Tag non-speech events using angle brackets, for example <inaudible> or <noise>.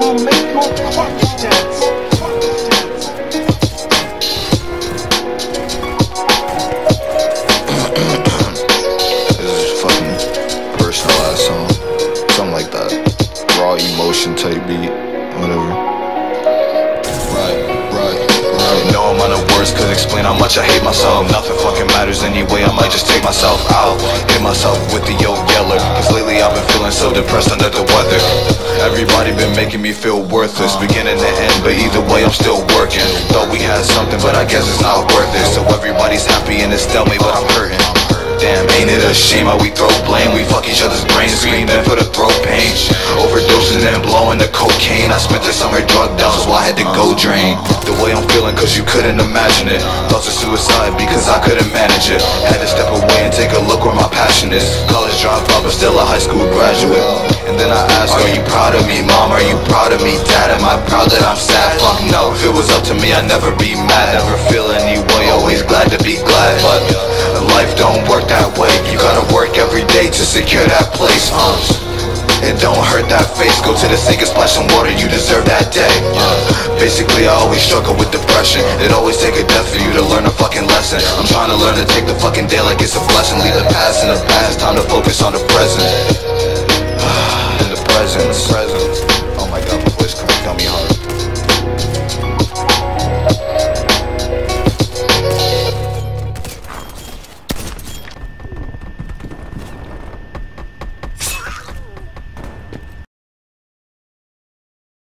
will make your crotch dance. Emotion type beat. Whatever. Right. know I'm on could explain how much I hate myself Nothing fucking matters anyway, I might just take myself out Hit myself with the old yeller Cause feeling so depressed under the weather. Everybody been making me feel worthless. Beginning to end, but either way I'm still working. Thought we had something, but I guess it's not worth it. So everybody's happy and it's me, but I'm hurting. Damn, ain't it a shame how we throw blame? We fuck each other's brains, screaming for the throat pain. Overdosing and blowing the cocaine. I spent the summer drugged out, so I had to go drain. The way I'm feeling, cause you couldn't imagine it. Thoughts of suicide because I couldn't manage it. Had to step away and take a look where my passion is. College dropout, but still a high school graduate And then I ask, are you proud of me, mom? Are you proud of me, dad? Am I proud that I'm sad? Fuck no, if it was up to me, I'd never be mad Never feel any way, always glad to be glad But life don't work that way You gotta work every day to secure that place uh. It don't hurt that face Go to the sink and splash some water You deserve that day. Basically, I always struggle with depression. It always take a death for you to learn a fucking lesson. I'm trying to learn to take the fucking day like it's a blessing. Leave the past in the past, time to focus on the present. <sighs> In the present, Oh my god, my voice can't me hard